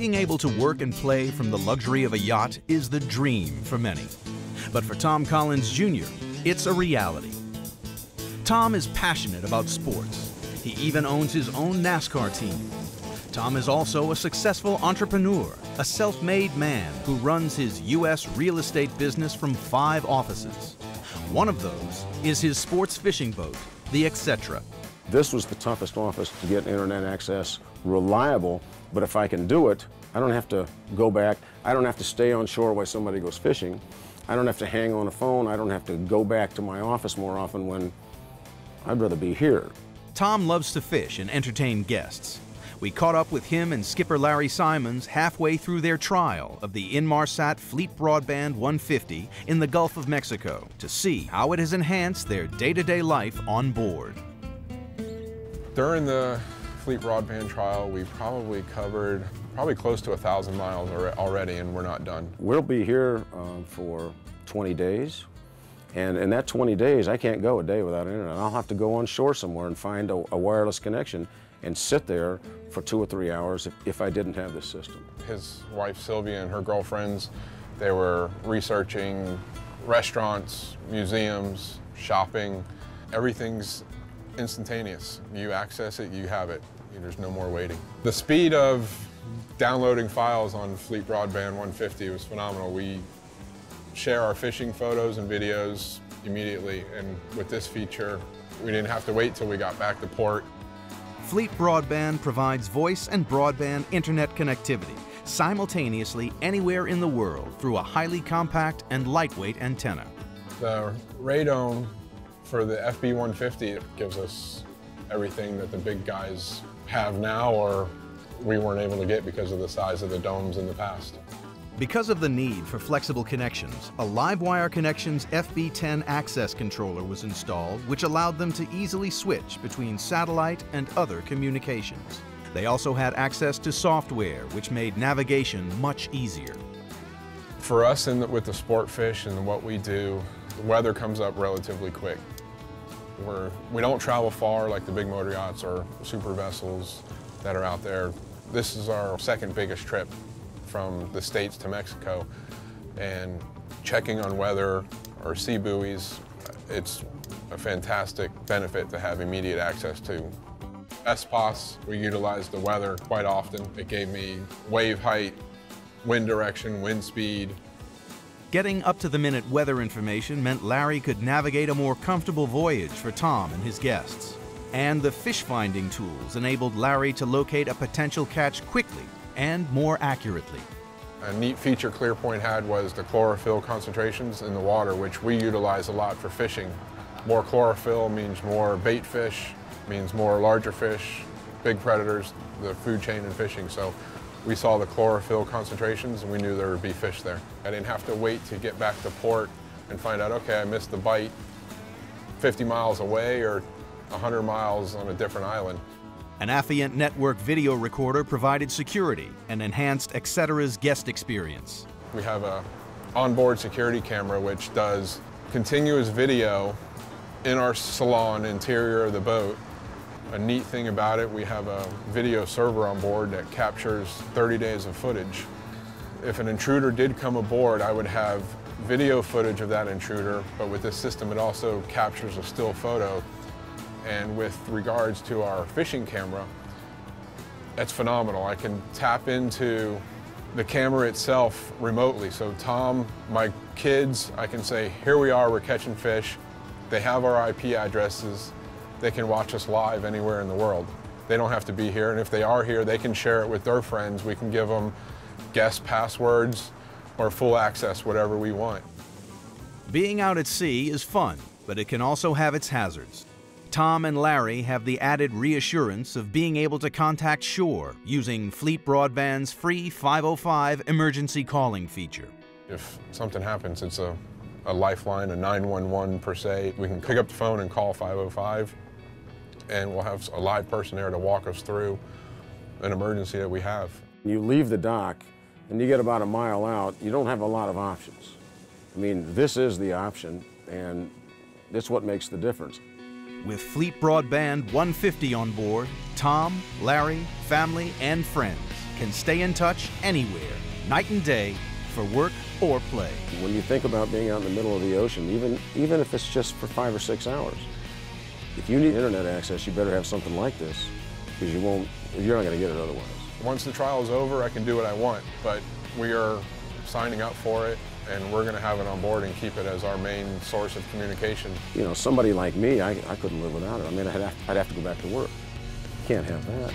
Being able to work and play from the luxury of a yacht is the dream for many. But for Tom Collins Jr., it's a reality. Tom is passionate about sports. He even owns his own NASCAR team. Tom is also a successful entrepreneur, a self-made man who runs his U.S. real estate business from five offices. One of those is his sports fishing boat, the Etc. This was the toughest office to get internet access reliable, but if I can do it, I don't have to go back. I don't have to stay on shore while somebody goes fishing. I don't have to hang on a phone. I don't have to go back to my office more often when I'd rather be here. Tom loves to fish and entertain guests. We caught up with him and skipper Larry Simons halfway through their trial of the Inmarsat Fleet Broadband 150 in the Gulf of Mexico to see how it has enhanced their day-to-day life on board. During the Broadband trial, we probably covered probably close to a thousand miles already and we're not done. We'll be here um, for 20 days. And in that 20 days, I can't go a day without internet. I'll have to go on shore somewhere and find a, a wireless connection and sit there for two or three hours if, if I didn't have this system. His wife Sylvia and her girlfriends, they were researching restaurants, museums, shopping. Everything's instantaneous. You access it, you have it. There's no more waiting. The speed of downloading files on Fleet Broadband 150 was phenomenal. We share our fishing photos and videos immediately, and with this feature, we didn't have to wait till we got back to port. Fleet Broadband provides voice and broadband internet connectivity simultaneously anywhere in the world through a highly compact and lightweight antenna. The radome for the FB150 gives us everything that the big guys have now or we weren't able to get because of the size of the domes in the past. Because of the need for flexible connections, a Livewire Connections FB10 access controller was installed which allowed them to easily switch between satellite and other communications. They also had access to software which made navigation much easier. For us the, with the sport fish and what we do, the weather comes up relatively quick. We're, we don't travel far like the big motor yachts or super vessels that are out there. This is our second biggest trip from the States to Mexico and checking on weather or sea buoys, it's a fantastic benefit to have immediate access to. SPOS, we utilize the weather quite often. It gave me wave height, wind direction, wind speed. Getting up-to-the-minute weather information meant Larry could navigate a more comfortable voyage for Tom and his guests. And the fish finding tools enabled Larry to locate a potential catch quickly and more accurately. A neat feature Clearpoint had was the chlorophyll concentrations in the water, which we utilize a lot for fishing. More chlorophyll means more bait fish, means more larger fish, big predators, the food chain in fishing. So we saw the chlorophyll concentrations and we knew there would be fish there. I didn't have to wait to get back to port and find out, okay, I missed the bite 50 miles away or 100 miles on a different island. An Affiant Network video recorder provided security and enhanced Etcetera's guest experience. We have a onboard security camera which does continuous video in our salon interior of the boat. A neat thing about it, we have a video server on board that captures 30 days of footage. If an intruder did come aboard, I would have video footage of that intruder, but with this system it also captures a still photo and with regards to our fishing camera, that's phenomenal. I can tap into the camera itself remotely. So Tom, my kids, I can say, here we are, we're catching fish. They have our IP addresses. They can watch us live anywhere in the world. They don't have to be here, and if they are here, they can share it with their friends. We can give them guest passwords or full access, whatever we want. Being out at sea is fun, but it can also have its hazards. Tom and Larry have the added reassurance of being able to contact shore using Fleet Broadband's free 505 emergency calling feature. If something happens, it's a, a lifeline, a 911 per se. We can pick up the phone and call 505 and we'll have a live person there to walk us through an emergency that we have. You leave the dock and you get about a mile out, you don't have a lot of options. I mean, this is the option and it's what makes the difference. With Fleet Broadband 150 on board, Tom, Larry, family, and friends can stay in touch anywhere, night and day, for work or play. When you think about being out in the middle of the ocean, even, even if it's just for five or six hours, if you need internet access, you better have something like this because you won't, you're not going to get it otherwise. Once the trial is over, I can do what I want, but we are signing up for it and we're going to have it on board and keep it as our main source of communication. You know, somebody like me, I, I couldn't live without it. I mean, I'd have, I'd have to go back to work. Can't have that.